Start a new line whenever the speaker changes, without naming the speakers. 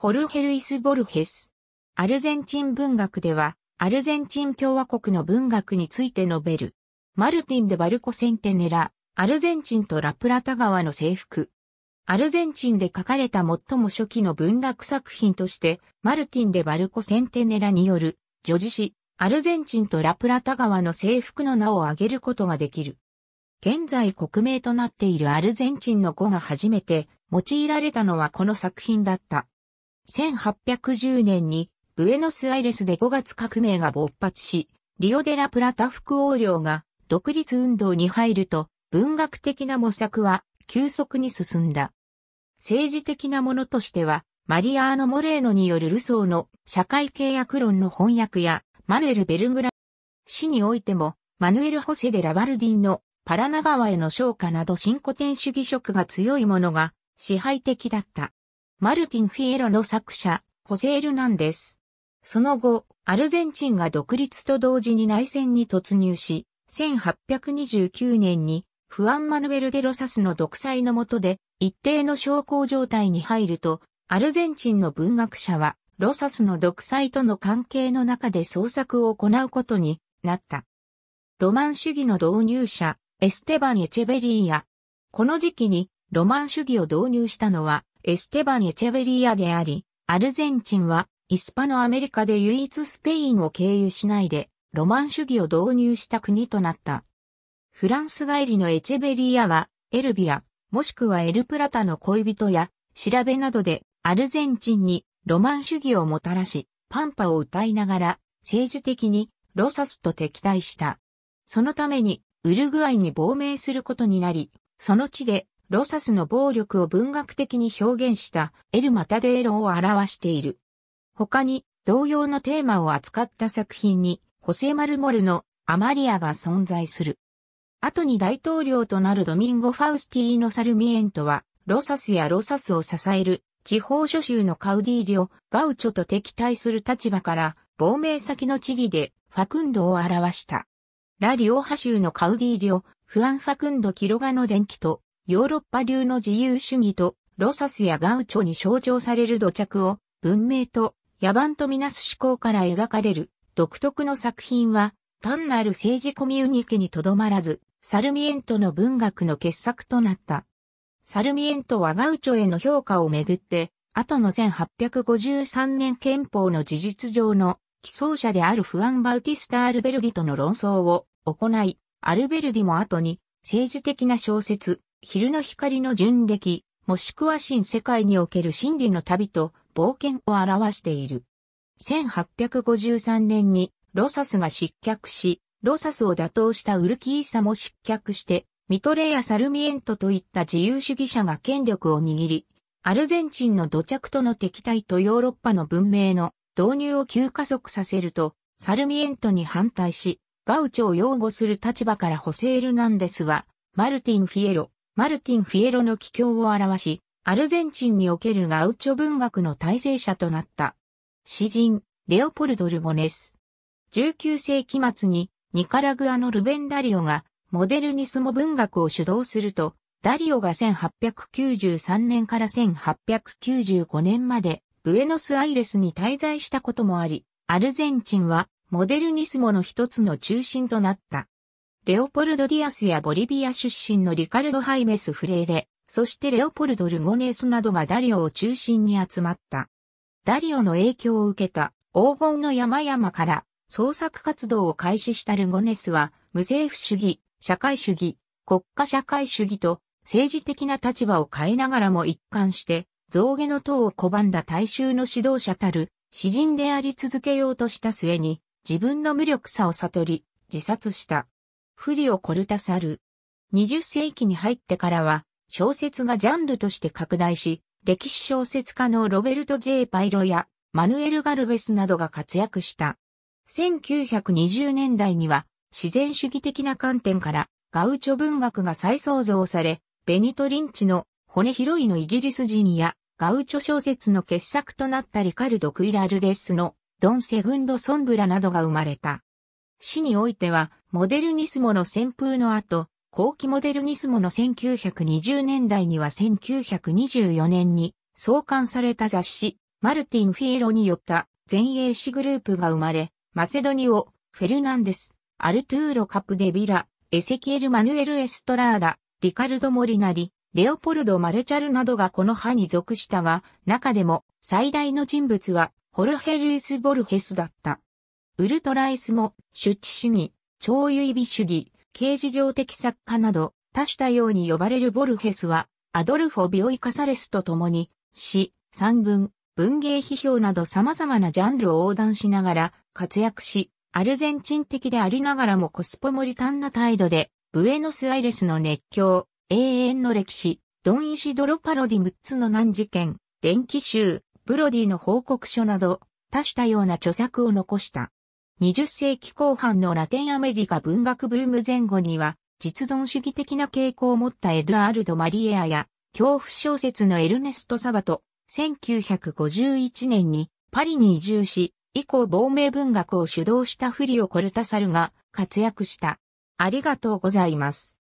ホルヘルイス・ボルヘス。アルゼンチン文学では、アルゼンチン共和国の文学について述べる。マルティン・デ・バルコ・センテネラ、アルゼンチンとラプラタ川の征服。アルゼンチンで書かれた最も初期の文学作品として、マルティン・デ・バルコ・センテネラによる、女児詩、アルゼンチンとラプラタ川の征服の名を挙げることができる。現在国名となっているアルゼンチンの語が初めて用いられたのはこの作品だった。1810年にブエノスアイレスで5月革命が勃発し、リオデラプラタ副王領が独立運動に入ると文学的な模索は急速に進んだ。政治的なものとしては、マリアーノ・モレーノによるルソーの社会契約論の翻訳や、マヌエル・ベルグラ詩においても、マヌエル・ホセ・デ・ラバルディのパラナ川への昇華など新古典主義色が強いものが支配的だった。マルティン・フィエロの作者、ホセールなんです。その後、アルゼンチンが独立と同時に内戦に突入し、1829年にフアン・マヌエル・デ・ロサスの独裁の下で一定の小康状態に入ると、アルゼンチンの文学者はロサスの独裁との関係の中で創作を行うことになった。ロマン主義の導入者、エステバン・エチェベリーヤ。この時期にロマン主義を導入したのはエステバン・エチェベリアであり、アルゼンチンはイスパノアメリカで唯一スペインを経由しないでロマン主義を導入した国となった。フランス帰りのエチェベリアはエルビア、もしくはエルプラタの恋人や調べなどでアルゼンチンにロマン主義をもたらし、パンパを歌いながら政治的にロサスと敵対した。そのためにウルグアイに亡命することになり、その地でロサスの暴力を文学的に表現したエル・マタデーロを表している。他に同様のテーマを扱った作品にホセ・マルモルのアマリアが存在する。後に大統領となるドミンゴ・ファウスティーノ・サルミエントはロサスやロサスを支える地方諸州のカウディーリョ、ガウチョと敵対する立場から亡命先の地義でファクンドを表した。ラ・リオハ州のカウディーリョ、フアン・ファクンド・キロガの電気とヨーロッパ流の自由主義とロサスやガウチョに象徴される土着を文明と野蛮とみなす思考から描かれる独特の作品は単なる政治コミュニケにとどまらず、サルミエントの文学の傑作となった。サルミエントはガウチョへの評価をめぐって、後の1853年憲法の事実上の起草者であるフアン・バウティスタ・アルベルディとの論争を行い、アルベルディも後に政治的な小説、昼の光の純歴、もしくは新世界における真理の旅と冒険を表している。1853年にロサスが失脚し、ロサスを打倒したウルキーサも失脚して、ミトレやサルミエントといった自由主義者が権力を握り、アルゼンチンの土着との敵対とヨーロッパの文明の導入を急加速させると、サルミエントに反対し、ガウチョを擁護する立場からホセール・ナンデスは、マルティン・フィエロ、マルティン・フィエロの帰郷を表し、アルゼンチンにおけるガウチョ文学の体制者となった。詩人、レオポルド・ルゴネス。19世紀末にニカラグアのルベン・ダリオがモデルニスモ文学を主導すると、ダリオが1893年から1895年までブエノスアイレスに滞在したこともあり、アルゼンチンはモデルニスモの一つの中心となった。レオポルド・ディアスやボリビア出身のリカルド・ハイメス・フレーレ、そしてレオポルド・ルゴネスなどがダリオを中心に集まった。ダリオの影響を受けた黄金の山々から創作活動を開始したルゴネスは無政府主義、社会主義、国家社会主義と政治的な立場を変えながらも一貫して象牙の塔を拒んだ大衆の指導者たる詩人であり続けようとした末に自分の無力さを悟り自殺した。フリオ・コルタサル。20世紀に入ってからは、小説がジャンルとして拡大し、歴史小説家のロベルト・ジェイ・パイロやマヌエル・ガルベスなどが活躍した。1920年代には自然主義的な観点からガウチョ文学が再創造され、ベニト・リンチの骨広いのイギリス人やガウチョ小説の傑作となったリカルド・クイラルデスのドン・セグンド・ソンブラなどが生まれた。詩においては、モデルニスモの旋風の後、後期モデルニスモの1920年代には1924年に創刊された雑誌、マルティン・フィエロによった前衛史グループが生まれ、マセドニオ、フェルナンデス、アルトゥーロ・カプデビラ、エセキエル・マヌエル・エストラーダ、リカルド・モリナリ、レオポルド・マルチャルなどがこの派に属したが、中でも最大の人物はホルヘルイス・ボルヘスだった。ウルトライスも、出地主義、超優美主義、刑事上的作家など、多種多様に呼ばれるボルヘスは、アドルフォ・ビオイカサレスと共に、詩、散文、文芸批評など様々なジャンルを横断しながら活躍し、アルゼンチン的でありながらもコスポモリタンな態度で、ブエノスアイレスの熱狂、永遠の歴史、ドンイシドロパロディ6つの難事件、電気集、ブロディの報告書など、多種多様な著作を残した。20世紀後半のラテンアメリカ文学ブーム前後には、実存主義的な傾向を持ったエドアールド・マリエアや、恐怖小説のエルネスト・サバト、1951年にパリに移住し、以降亡命文学を主導したフリオ・コルタサルが活躍した。ありがとうございます。